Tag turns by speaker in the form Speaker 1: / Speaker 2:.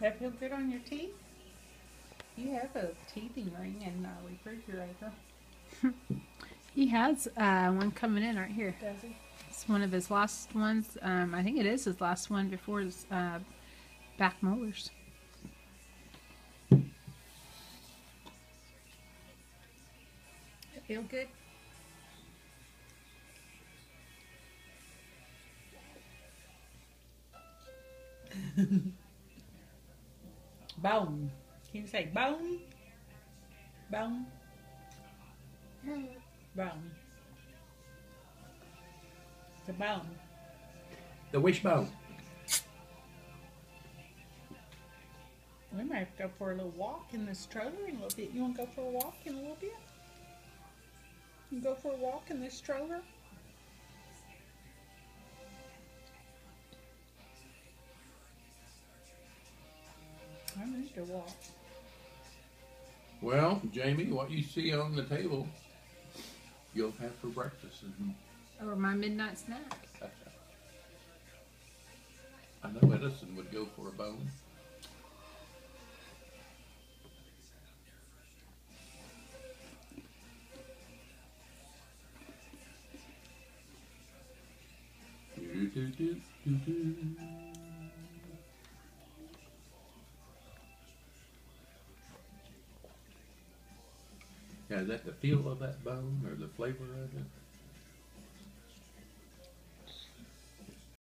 Speaker 1: that feel good on your teeth? You have a teething ring in the refrigerator,
Speaker 2: He has uh, one coming in right here.
Speaker 1: does he?
Speaker 2: It's one of his last ones. Um, I think it is his last one before his uh, back molars.
Speaker 1: It feel good? bone. Can you say bone? Bone? Bone. The bone.
Speaker 3: The wishbone.
Speaker 1: We might have to go for a little walk in this trailer in a little bit. You want to go for a walk in a little bit? You go for a walk in this trailer? To walk.
Speaker 3: Well, Jamie, what you see on the table, you'll have for breakfast.
Speaker 2: Or my midnight snack.
Speaker 3: I know Edison would go for a bone. Do-do-do-do-do. Yeah, is that the feel of that bone or the flavor of it?